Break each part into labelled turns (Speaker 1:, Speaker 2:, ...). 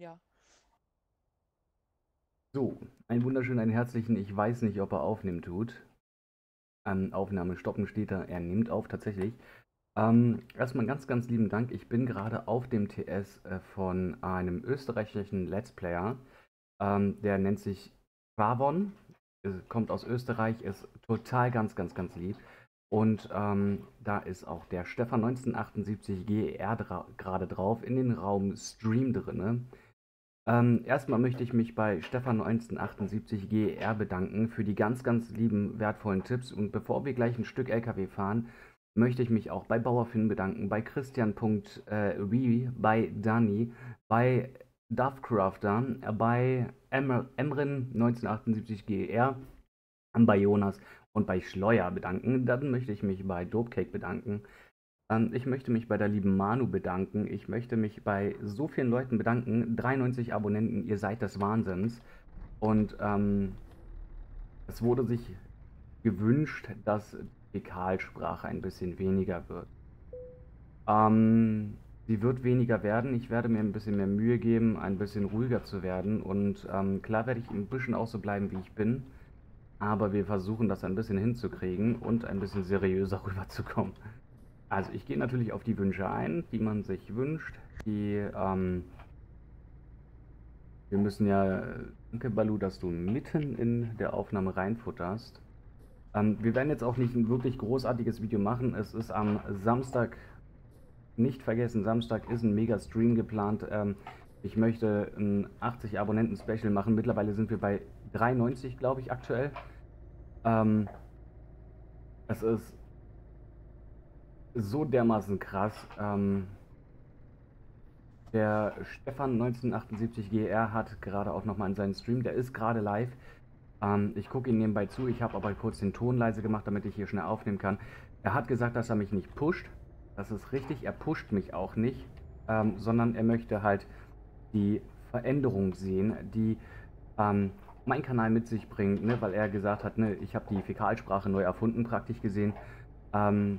Speaker 1: Ja.
Speaker 2: So, einen wunderschönen, einen herzlichen, ich weiß nicht, ob er aufnehmen tut. Ähm, Aufnahme stoppen steht da, er nimmt auf tatsächlich. Ähm, erstmal ganz, ganz lieben Dank. Ich bin gerade auf dem TS äh, von einem österreichischen Let's Player. Ähm, der nennt sich Favon, kommt aus Österreich, ist total ganz, ganz, ganz lieb. Und ähm, da ist auch der Stefan 1978 GR dra gerade drauf in den Raum Stream drinne. Ähm, erstmal möchte ich mich bei Stefan 1978 GR bedanken für die ganz, ganz lieben, wertvollen Tipps. Und bevor wir gleich ein Stück LKW fahren, möchte ich mich auch bei Bauerfinn bedanken, bei Christian.wie, bei Dani, bei Dovecrafter, bei Emrin 1978 GR, bei Jonas und bei Schleuer bedanken. Dann möchte ich mich bei Dopecake bedanken. Ähm, ich möchte mich bei der lieben Manu bedanken. Ich möchte mich bei so vielen Leuten bedanken. 93 Abonnenten, ihr seid des Wahnsinns. Und ähm, es wurde sich gewünscht, dass die Fäkalsprache ein bisschen weniger wird. Ähm, sie wird weniger werden. Ich werde mir ein bisschen mehr Mühe geben, ein bisschen ruhiger zu werden. Und ähm, klar werde ich ein bisschen auch so bleiben, wie ich bin. Aber wir versuchen das ein bisschen hinzukriegen und ein bisschen seriöser rüberzukommen. Also ich gehe natürlich auf die Wünsche ein, die man sich wünscht. Die, ähm, wir müssen ja, danke Balu, dass du mitten in der Aufnahme reinfutterst. Ähm, wir werden jetzt auch nicht ein wirklich großartiges Video machen. Es ist am Samstag, nicht vergessen, Samstag ist ein Mega-Stream geplant. Ähm, ich möchte ein 80 Abonnenten-Special machen. Mittlerweile sind wir bei 93, glaube ich, aktuell. Ähm, es ist so dermaßen krass. Ähm, der Stefan 1978 GR hat gerade auch nochmal in seinen Stream, der ist gerade live. Ähm, ich gucke ihn nebenbei zu, ich habe aber kurz den Ton leise gemacht, damit ich hier schnell aufnehmen kann. Er hat gesagt, dass er mich nicht pusht. Das ist richtig, er pusht mich auch nicht, ähm, sondern er möchte halt die Veränderung sehen, die ähm, mein Kanal mit sich bringt, ne, weil er gesagt hat, ne, ich habe die Fäkalsprache neu erfunden, praktisch gesehen. Ähm,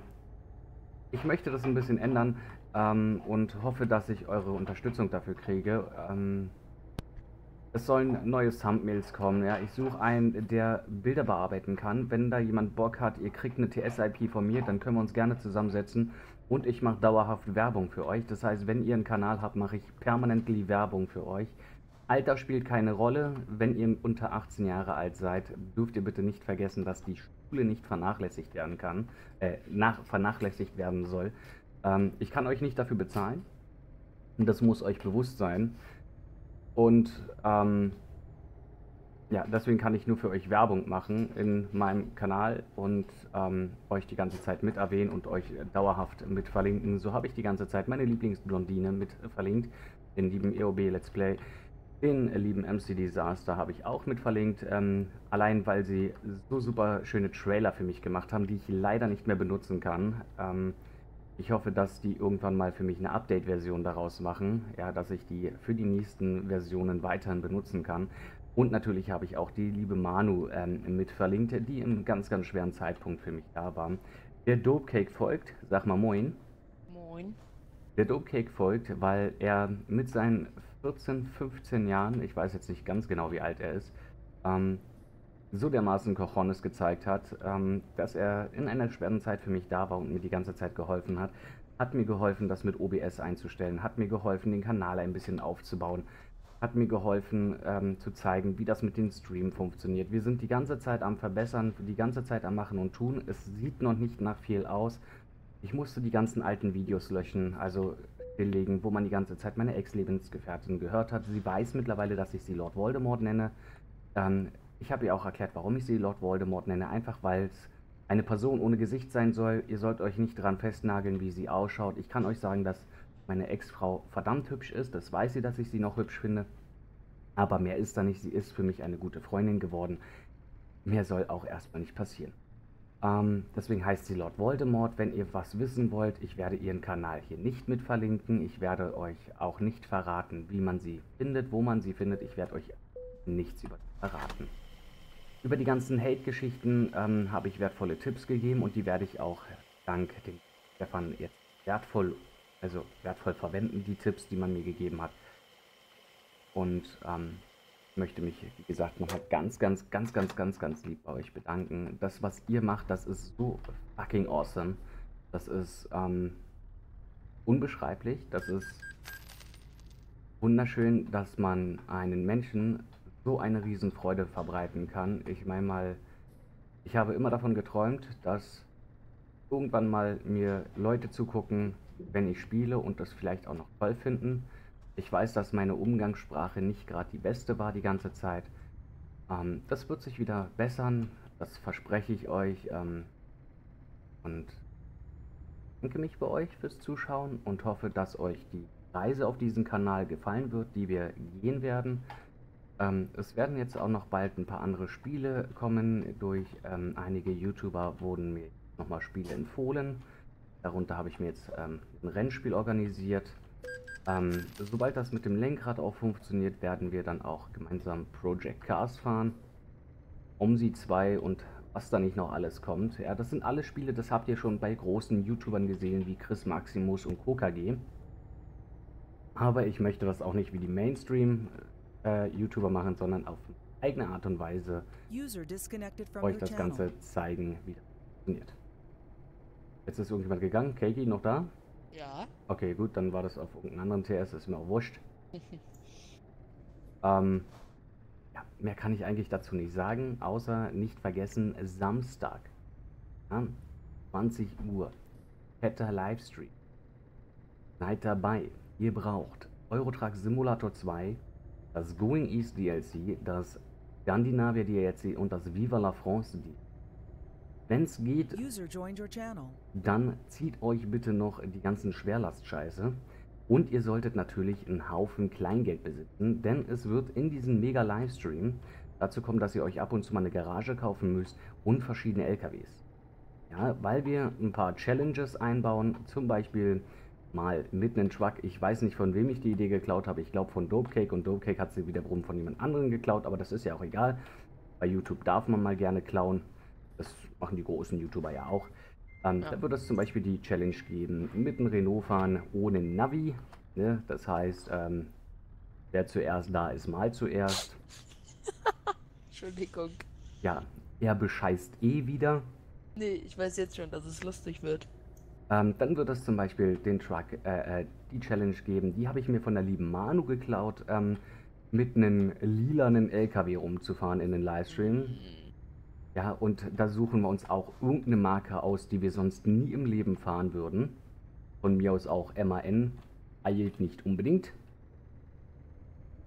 Speaker 2: ich möchte das ein bisschen ändern ähm, und hoffe, dass ich eure Unterstützung dafür kriege. Ähm, es sollen neue Thumbnails kommen. Ja, ich suche einen, der Bilder bearbeiten kann. Wenn da jemand Bock hat, ihr kriegt eine TS-IP von mir, dann können wir uns gerne zusammensetzen und ich mache dauerhaft Werbung für euch. Das heißt, wenn ihr einen Kanal habt, mache ich permanent Werbung für euch. Alter spielt keine Rolle. Wenn ihr unter 18 Jahre alt seid, dürft ihr bitte nicht vergessen, dass die Schule nicht vernachlässigt werden kann, äh, nach, vernachlässigt werden soll. Ähm, ich kann euch nicht dafür bezahlen. Das muss euch bewusst sein. Und ähm, ja, deswegen kann ich nur für euch Werbung machen in meinem Kanal und ähm, euch die ganze Zeit mit erwähnen und euch dauerhaft mit verlinken. So habe ich die ganze Zeit meine Lieblingsblondine mit verlinkt, den lieben EOB Let's Play. Den lieben MC Disaster habe ich auch mit verlinkt, ähm, allein weil sie so super schöne Trailer für mich gemacht haben, die ich leider nicht mehr benutzen kann. Ähm, ich hoffe, dass die irgendwann mal für mich eine Update-Version daraus machen, ja, dass ich die für die nächsten Versionen weiterhin benutzen kann. Und natürlich habe ich auch die liebe Manu ähm, mit verlinkt, die im ganz, ganz schweren Zeitpunkt für mich da war. Der Dope Cake folgt, sag mal moin.
Speaker 1: Moin.
Speaker 2: Der Dope Cake folgt, weil er mit seinen 14, 15 Jahren, ich weiß jetzt nicht ganz genau, wie alt er ist, ähm, so dermaßen Cojones gezeigt hat, ähm, dass er in einer schweren Zeit für mich da war und mir die ganze Zeit geholfen hat. Hat mir geholfen, das mit OBS einzustellen, hat mir geholfen, den Kanal ein bisschen aufzubauen, hat mir geholfen ähm, zu zeigen, wie das mit den Stream funktioniert. Wir sind die ganze Zeit am Verbessern, die ganze Zeit am Machen und Tun. Es sieht noch nicht nach viel aus. Ich musste die ganzen alten Videos löschen, also stilllegen, wo man die ganze Zeit meine Ex-Lebensgefährtin gehört hat. Sie weiß mittlerweile, dass ich sie Lord Voldemort nenne. Ähm, ich habe ihr auch erklärt, warum ich sie Lord Voldemort nenne. Einfach weil es eine Person ohne Gesicht sein soll. Ihr sollt euch nicht daran festnageln, wie sie ausschaut. Ich kann euch sagen, dass meine Ex-Frau verdammt hübsch ist. Das weiß sie, dass ich sie noch hübsch finde. Aber mehr ist da nicht. Sie ist für mich eine gute Freundin geworden. Mehr soll auch erstmal nicht passieren. Ähm, deswegen heißt sie Lord Voldemort. Wenn ihr was wissen wollt, ich werde ihren Kanal hier nicht mit verlinken. Ich werde euch auch nicht verraten, wie man sie findet, wo man sie findet. Ich werde euch nichts über verraten. Über die ganzen Hate-Geschichten ähm, habe ich wertvolle Tipps gegeben und die werde ich auch dank dem Stefan jetzt wertvoll, also wertvoll verwenden, die Tipps, die man mir gegeben hat. und ähm, möchte mich, wie gesagt, nochmal ganz, ganz, ganz, ganz, ganz, ganz lieb bei euch bedanken. Das, was ihr macht, das ist so fucking awesome. Das ist ähm, unbeschreiblich. Das ist wunderschön, dass man einen Menschen so eine Riesenfreude verbreiten kann. Ich meine mal, ich habe immer davon geträumt, dass irgendwann mal mir Leute zugucken, wenn ich spiele und das vielleicht auch noch toll finden. Ich weiß, dass meine Umgangssprache nicht gerade die beste war die ganze Zeit. Ähm, das wird sich wieder bessern, das verspreche ich euch. Ähm, und danke mich bei euch fürs Zuschauen und hoffe, dass euch die Reise auf diesem Kanal gefallen wird, die wir gehen werden. Ähm, es werden jetzt auch noch bald ein paar andere Spiele kommen. Durch ähm, einige YouTuber wurden mir nochmal Spiele empfohlen. Darunter habe ich mir jetzt ähm, ein Rennspiel organisiert. Ähm, sobald das mit dem Lenkrad auch funktioniert, werden wir dann auch gemeinsam Project Cars fahren. OMSI 2 und was da nicht noch alles kommt. Ja, das sind alle Spiele, das habt ihr schon bei großen YouTubern gesehen, wie Chris Maximus und KKG. Aber ich möchte das auch nicht wie die Mainstream-YouTuber äh, machen, sondern auf eigene Art und Weise euch das Ganze zeigen, wie das funktioniert. Jetzt ist irgendjemand gegangen. Keiki noch da?
Speaker 1: Ja.
Speaker 2: Okay, gut, dann war das auf irgendeinem anderen TS, ist mir auch wurscht. ähm, ja, mehr kann ich eigentlich dazu nicht sagen, außer nicht vergessen, Samstag, ja, 20 Uhr, fetter Livestream. Seid dabei, ihr braucht Eurotruck Simulator 2, das Going East DLC, das Skandinavia DLC und das Viva la France DLC. Wenn es geht, dann zieht euch bitte noch die ganzen Schwerlastscheiße. Und ihr solltet natürlich einen Haufen Kleingeld besitzen, denn es wird in diesem mega Livestream dazu kommen, dass ihr euch ab und zu mal eine Garage kaufen müsst und verschiedene LKWs. Ja, weil wir ein paar Challenges einbauen, zum Beispiel mal mit einem Truck. Ich weiß nicht, von wem ich die Idee geklaut habe. Ich glaube von Dopecake und Dopecake hat sie wiederum von jemand anderem geklaut, aber das ist ja auch egal. Bei YouTube darf man mal gerne klauen. Das machen die großen YouTuber ja auch. Ähm, ja. Da wird es zum Beispiel die Challenge geben, mit einem Renault fahren ohne Navi. Ne? Das heißt, ähm, wer zuerst da ist, mal zuerst.
Speaker 1: Entschuldigung.
Speaker 2: Ja, er bescheißt eh wieder.
Speaker 1: Nee, ich weiß jetzt schon, dass es lustig wird.
Speaker 2: Ähm, dann wird es zum Beispiel den Truck, äh, äh, die Challenge geben. Die habe ich mir von der lieben Manu geklaut, ähm, mit einem lilanen LKW rumzufahren in den Livestream. Mhm. Ja, und da suchen wir uns auch irgendeine Marke aus, die wir sonst nie im Leben fahren würden. Von mir aus auch MAN. Eilt nicht unbedingt.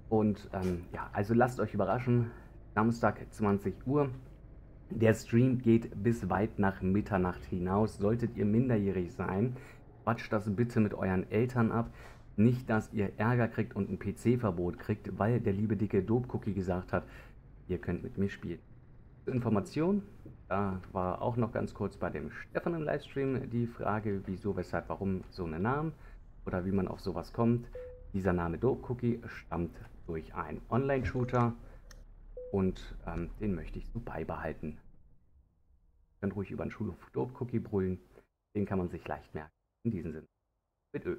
Speaker 2: Und ähm, ja, also lasst euch überraschen. Samstag 20 Uhr. Der Stream geht bis weit nach Mitternacht hinaus. Solltet ihr minderjährig sein, quatscht das bitte mit euren Eltern ab. Nicht, dass ihr Ärger kriegt und ein PC-Verbot kriegt, weil der liebe dicke Dope-Cookie gesagt hat, ihr könnt mit mir spielen. Information. Da war auch noch ganz kurz bei dem Stefan im Livestream die Frage, wieso, weshalb, warum so ein Name oder wie man auf sowas kommt. Dieser Name Dope Cookie stammt durch einen Online-Shooter und ähm, den möchte ich so beibehalten. Ihr könnt ruhig über einen Schulhof Dope Cookie brüllen, den kann man sich leicht merken. In diesem Sinne, mit Ö.